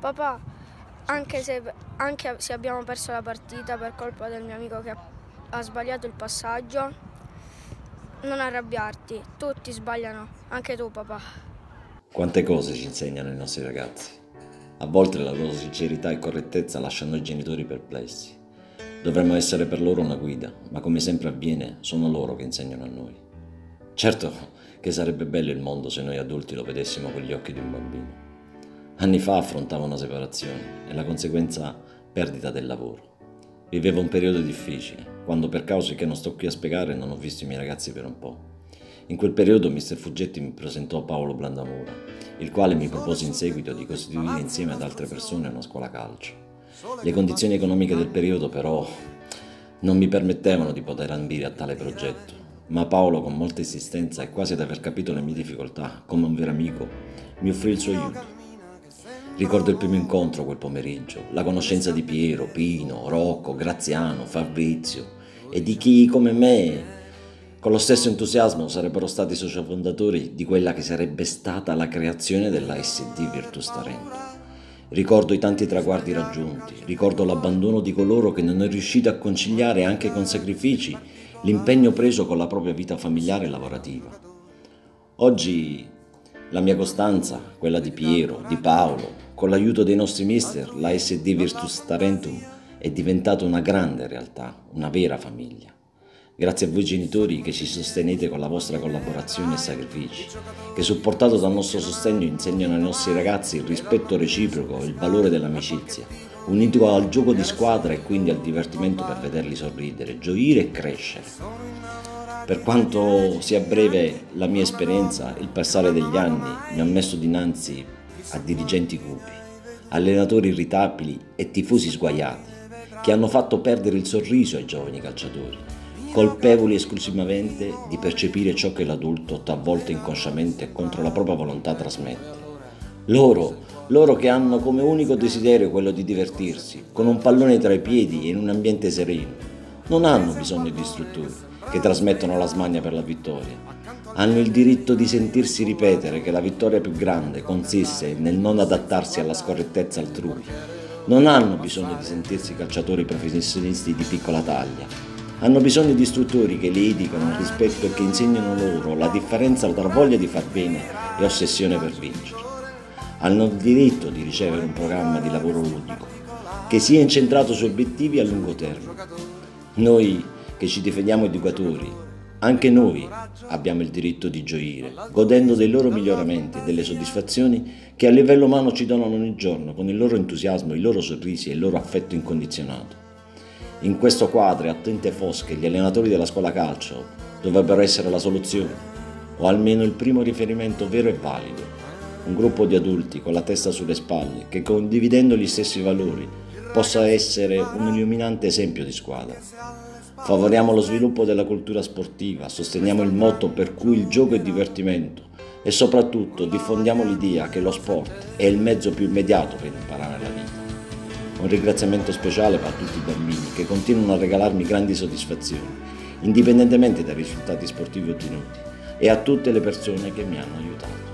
Papà, anche se, anche se abbiamo perso la partita per colpa del mio amico che ha, sbagliato il passaggio, non arrabbiarti, tutti sbagliano, anche tu papà. Quante cose ci insegnano i nostri ragazzi. A volte la loro sincerità e correttezza lasciano i genitori perplessi. Dovremmo essere per loro una guida, ma come sempre avviene, sono loro che insegnano a noi. Certo che sarebbe bello il mondo se noi adulti lo vedessimo con gli occhi di un bambino. Anni fa affrontavo una separazione e la conseguenza perdita del lavoro. Vivevo un periodo difficile, quando per cause che non sto qui a spiegare non ho visto i miei ragazzi per un po'. In quel periodo Mr. Fuggetti mi presentò Paolo Blandamura, il quale mi propose in seguito di costituire insieme ad altre persone una scuola calcio. Le condizioni economiche del periodo però non mi permettevano di poter ambire a tale progetto, ma Paolo con molta insistenza e quasi ad aver capito le mie difficoltà, come un vero amico, mi offrì il suo aiuto. Ricordo il primo incontro quel pomeriggio, la conoscenza di Piero, Pino, Rocco, Graziano, Fabrizio e di chi come me con lo stesso entusiasmo sarebbero stati sociofondatori di quella che sarebbe stata la creazione della SD Virtus Tarento. Ricordo i tanti traguardi raggiunti, ricordo l'abbandono di coloro che non è riuscito a conciliare anche con sacrifici l'impegno preso con la propria vita familiare e lavorativa. Oggi la mia costanza, quella di Piero, di Paolo, con l'aiuto dei nostri mister, la SD Virtus Tarentum è diventata una grande realtà, una vera famiglia. Grazie a voi genitori che ci sostenete con la vostra collaborazione e sacrifici, che supportato dal nostro sostegno insegnano ai nostri ragazzi il rispetto reciproco e il valore dell'amicizia, unito al gioco di squadra e quindi al divertimento per vederli sorridere, gioire e crescere. Per quanto sia breve la mia esperienza, il passare degli anni mi ha messo dinanzi a dirigenti cupi, allenatori irritabili e tifosi sguaiati, che hanno fatto perdere il sorriso ai giovani calciatori colpevoli esclusivamente di percepire ciò che l'adulto talvolta inconsciamente contro la propria volontà trasmette. Loro, loro che hanno come unico desiderio quello di divertirsi, con un pallone tra i piedi e in un ambiente sereno, non hanno bisogno di istruttori che trasmettono la smania per la vittoria. Hanno il diritto di sentirsi ripetere che la vittoria più grande consiste nel non adattarsi alla scorrettezza altrui. Non hanno bisogno di sentirsi calciatori professionisti di piccola taglia, hanno bisogno di istruttori che li educano al rispetto e che insegnano loro la differenza tra voglia di far bene e ossessione per vincere. Hanno il diritto di ricevere un programma di lavoro ludico che sia incentrato su obiettivi a lungo termine. Noi che ci definiamo educatori, anche noi abbiamo il diritto di gioire, godendo dei loro miglioramenti e delle soddisfazioni che a livello umano ci donano ogni giorno con il loro entusiasmo, i loro sorrisi e il loro affetto incondizionato. In questo quadro a tinte fosche gli allenatori della scuola calcio dovrebbero essere la soluzione, o almeno il primo riferimento vero e valido. Un gruppo di adulti con la testa sulle spalle che condividendo gli stessi valori possa essere un illuminante esempio di squadra. Favoriamo lo sviluppo della cultura sportiva, sosteniamo il motto per cui il gioco è divertimento e soprattutto diffondiamo l'idea che lo sport è il mezzo più immediato per imparare la vita. Un ringraziamento speciale va a tutti i bambini che continuano a regalarmi grandi soddisfazioni, indipendentemente dai risultati sportivi ottenuti, e a tutte le persone che mi hanno aiutato.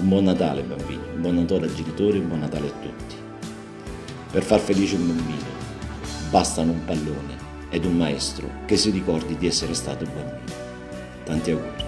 Un buon Natale bambini, un buon Natale ai genitori, un buon Natale a tutti. Per far felice un bambino bastano un pallone ed un maestro che si ricordi di essere stato bambino. Tanti auguri.